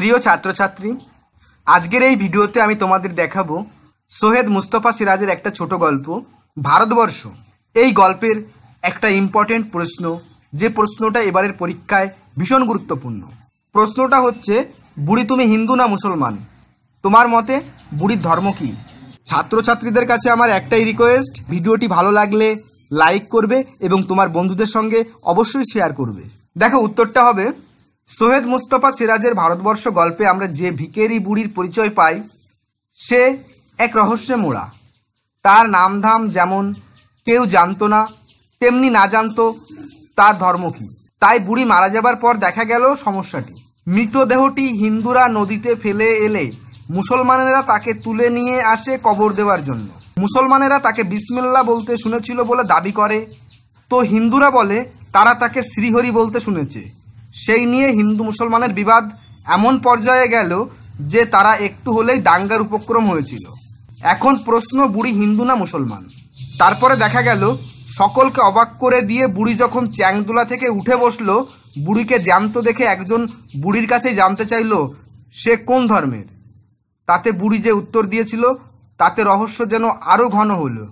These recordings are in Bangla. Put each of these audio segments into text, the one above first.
প্রিয় ছাত্রছাত্রী, আজকের এই ভিডিওতে আমি তোমাদের দেখাবো সোহেদ মুস্তফা সিরাজের একটা ছোট গল্প, ভারতবর্ষ। এই গল্পের একটা ইম্পর্টেন্ট প্রশ্ন, যে প্রশ্নটা এবারের পরীক্ষায় ভীষণ গুরুত্বপূর্ণ। প্রশ্নটা হচ্ছে, বুড়ি তুমি হিন্দু না মুসলমান? তোমার মতে বুড়ির ধর্ম কি? ছাত্রছাত্রীদের কাছে আমার একটাই রিকোয়েস্ট ভিডিওটি ভালো লাগলে লাইক করবে এবং তোমার বন্ধুদের সঙ্গে অবশ্যই শেয়ার করবে। দেখো, উত্তরটা হবে সোহেদ মুস্তফা সিরাজের ভারতবর্ষ গল্পে আমরা যে ভিকেরি বুড়ির পরিচয় পাই, সে এক রহস্যে মোড়া। তার নামধাম যেমন কেউ জানতো না, তেমনি না জানতো তার ধর্ম কী। তাই বুড়ি মারা যাবার পর দেখা গেল সমস্যাটি। মৃতদেহটি হিন্দুরা নদীতে ফেলে এলে মুসলমানেরা তাকে তুলে নিয়ে আসে কবর দেওয়ার জন্য। মুসলমানেরা তাকে বিসমিল্লা বলতে শুনেছিল বলে দাবি করে। তো হিন্দুরা বলে, তারা তাকে শ্রীহরি বলতে শুনেছে। সেই নিয়ে হিন্দু মুসলমানের বিবাদ এমন পর্যায়ে গেল যে তারা একটু হলেই দাঙ্গার উপক্রম হয়েছিল। এখন প্রশ্ন, বুড়ি হিন্দু না মুসলমান? তারপরে দেখা গেল, সকলকে অবাক করে দিয়ে বুড়ি যখন চ্যাংদোলা থেকে উঠে বসল, বুড়িকে জ্যান্ত দেখে একজন বুড়ির কাছেই জানতে চাইলো, সে কোন ধর্মের? তাতে বুড়ি যে উত্তর দিয়েছিল, তাতে রহস্য যেন আরও ঘন হলো।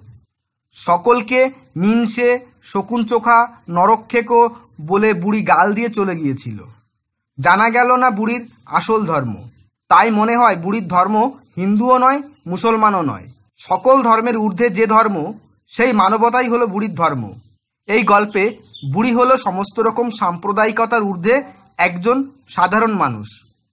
সকলকে মিনসে শকুন চোখা নরক্ষেকো বলে বুড়ি গাল দিয়ে চলে গিয়েছিল। জানা গেল না বুড়ির আসল ধর্ম। তাই মনে হয় বুড়ির ধর্ম হিন্দুও নয়, মুসলমানও নয়। সকল ধর্মের ঊর্ধ্বে যে ধর্ম, সেই মানবতাই হলো বুড়ির ধর্ম। এই গল্পে বুড়ি হলো সমস্ত রকম সাম্প্রদায়িকতার ঊর্ধ্বে একজন সাধারণ মানুষ।